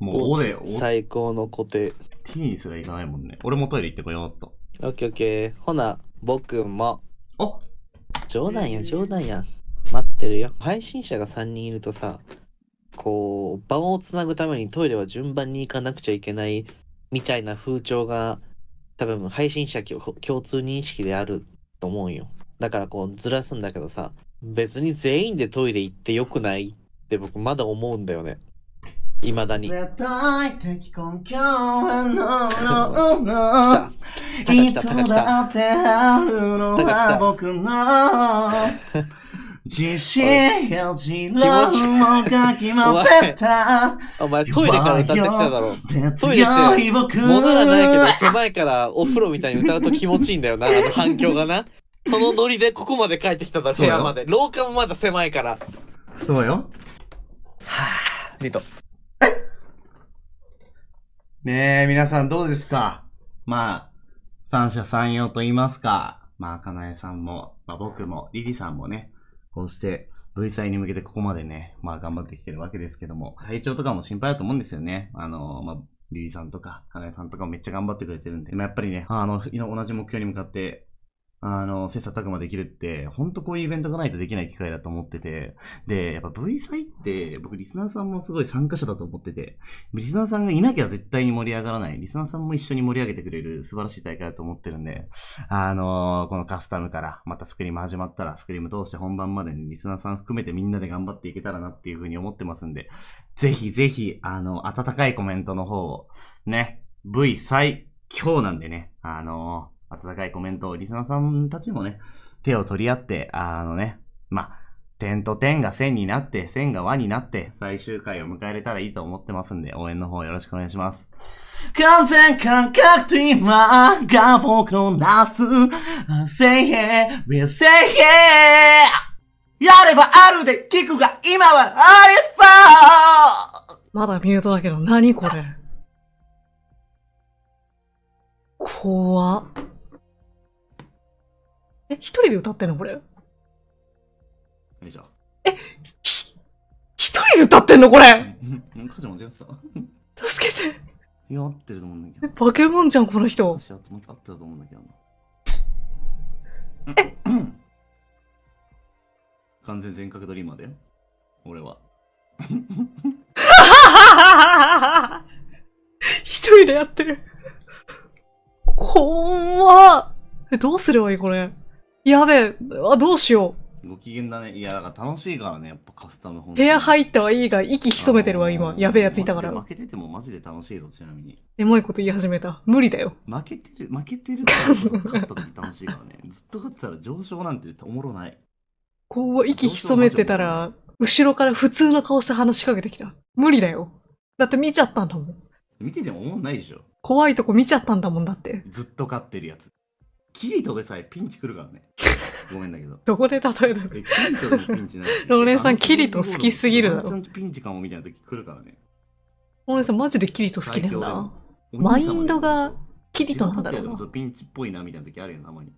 もう、おで、お、最高の固定。T にすらいかないもんね。俺もトイレ行ってこようっと。オッケーオッケー。ほな、僕も。あ冗談や、冗談や。待ってるよ。配信者が3人いるとさ、こう、場をつなぐためにトイレは順番に行かなくちゃいけないみたいな風潮が、多分配信者共共通認識であると思うんよ。だからこう、ずらすんだけどさ、別に全員でトイレ行ってよくないって僕まだ思うんだよね。未だに。来絶対的根拠は。いつ。だってあるのは僕の自信や自論が決まってたお前トイレから歌ってきただろ。トトイレって物がないけど狭いからお風呂みたいに歌うと気持ちいいんだよな、あの反響がな。そのノリでここまで帰ってきただろ、部屋まで。廊下もまだ狭いから。そうよはぁ、ミト。ねえ皆さんどうですか？まあ三者三様と言いますか。まあかなえさんも、まあ、僕もリリさんもねこうして V 祭に向けてここまでね、まあ頑張ってきてるわけですけども、体調とかも心配だと思うんですよね。あの、まあ、リリさんとか、かなえさんとかもめっちゃ頑張ってくれてるんで、まあ、やっぱりね、あの、同じ目標に向かって、あの、切磋琢磨できるって、ほんとこういうイベントがないとできない機会だと思ってて、で、やっぱ V 祭って、僕リスナーさんもすごい参加者だと思ってて、リスナーさんがいなきゃ絶対に盛り上がらない、リスナーさんも一緒に盛り上げてくれる素晴らしい大会だと思ってるんで、あのこのカスタムから、またスクリーム始まったら、スクリーム通して本番までにリスナーさん含めてみんなで頑張っていけたらなっていうふうに思ってますんで、ぜひぜひ、あの、温かいコメントの方を、ね、V 最強なんでね、あの温かいコメントをリスナーさんたちもね、手を取り合って、あのね、まあ、点と点が線になって、線が輪になって、最終回を迎えれたらいいと思ってますんで、応援の方よろしくお願いします。完全感覚と今が僕のなす、せいへ、we say yeah! やればあるで聞くが今はあればまだミュートだけど、何これ。怖っ。え、一人で歌ってんのこれ？よいしょ。ひ一人で歌ってんのこれ？ん歌詞間違ってた助けて。いや、合ってると思うんだけど。バケモンじゃん、この人歌。詞合ってたと思うんだけどな。完全全角ドリーマーだよ。俺は。一人でやってる。怖っ。え、どうすればいいこれ？やべえ。あ、どうしよご機嫌だね。いや、だから楽しいからね、やっぱカスタム本う。部屋入っったはいいが、息潜めてるわ、今。やべえやついたから。負けててもマジで楽しいぞ、ちなみに。エモいこと言い始めた。無理だよ。負けてる、負けてるから勝った時楽しいからね。ずっと勝ってたら上昇なんておもろない。こう、息潜めてたら、後ろから普通の顔して話しかけてきた。無理だよ。だって見ちゃったんだもん。見ててもおもんないでしょ。怖いとこ見ちゃったんだもんだって。ずっと勝ってるやつ。キリトでさえピンチ来るからね。ごめんだけど。どこで例えたの？え、キリトでもピンチない。ローレンさんキリト好きすぎるだろちゃんとピンチかもみたいな時来るからね。俺さんマジでキリト好きなんだ。マインドがキリトなんだろうなピンチっぽいなみたいな時あるよ、たまに。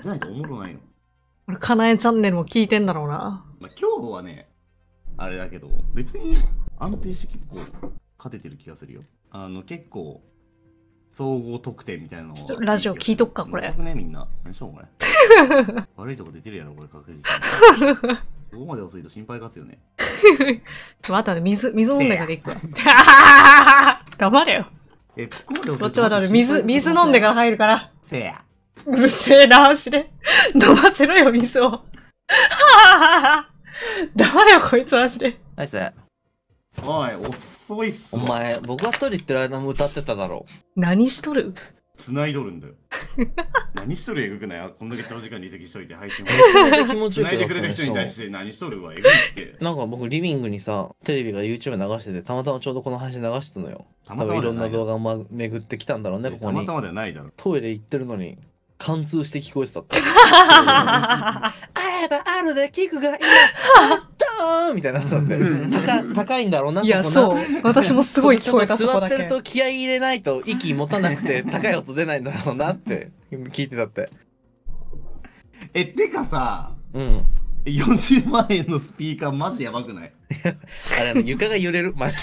じゃないとおもろないの。俺、かなえチャンネルも聞いてんだろうな。まあ、今日はね、あれだけど、別に安定して結構勝ててる気がするよ。あの、結構、総合得点みたいなのはちょっとラジオ聞いとくかこれね、みんな。何しょうこれ。悪いとこ出てるやろ、これ確実に。ここまで遅いと心配勝つよね。またね、水、水飲んでから行くわ。黙れよ。え、ここまで遅いとどっち水、水飲んでから入るから。せや。うるせえな、足で。飲ませろよ、水を。黙れよ、こいつ、マジで。ナイス。おい、遅いっすおわ。前、僕がトイレ行ってる間も歌ってただろ。何しとる？繋いどるんだよ。何しとるえぐくない？あこんだけ長時間離席しといて配信を。気持ちよく繋いでくれた人に対して何しとるわ、えぐいって。なんか僕リビングにさ、テレビが YouTube 流してて、たまたまちょうどこの配信流してたのよ。た多分いろんな動画画ま巡ってきたんだろうね、ここにたまた。まではないだろ。トイレ行ってるのに、貫通して聞こえてたって。あればあるでキクが今、みたいになってたって。高高いんだろうな、いや、そう。私もすごい 聞こえた、そこだけちょっと座ってる。と気合い入れないと息持たなくて高い音出ないんだろうなって聞いてたって。え、てかさ、うん。40万円のスピーカーマジやばくない？あれ、あの床が揺れる。マジで